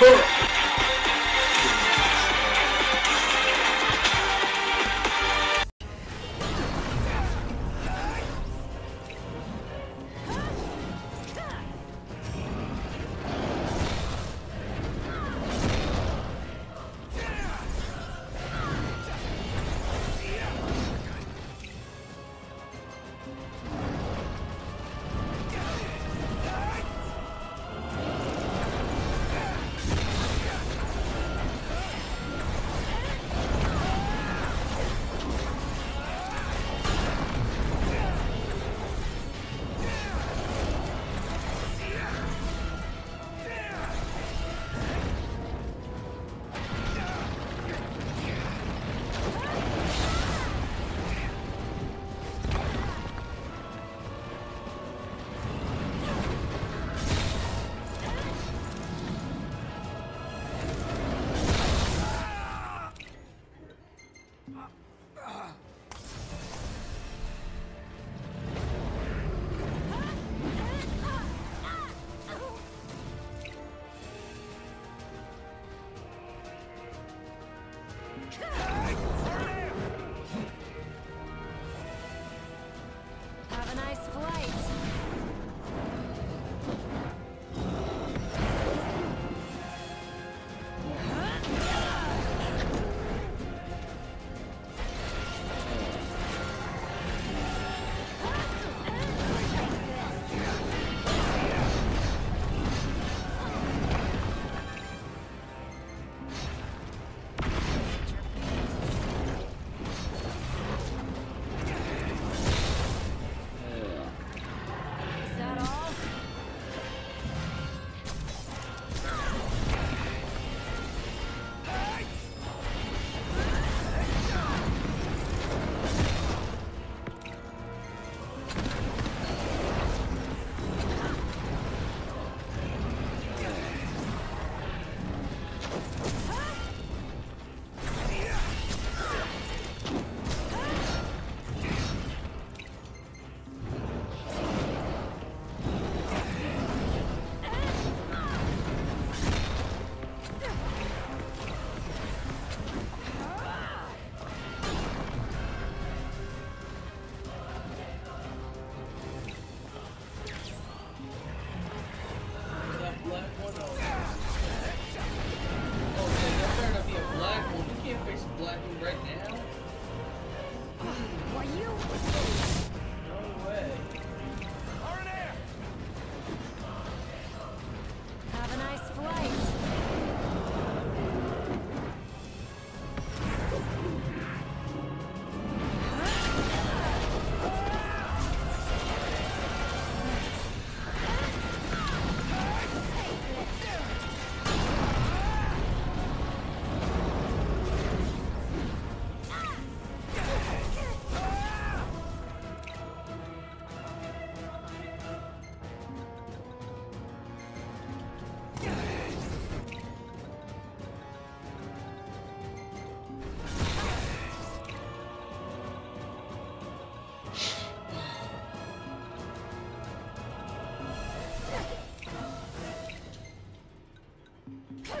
Have Huh!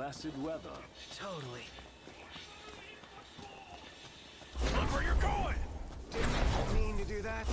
blessed weather. Totally. Look where you're going! Didn't mean to do that.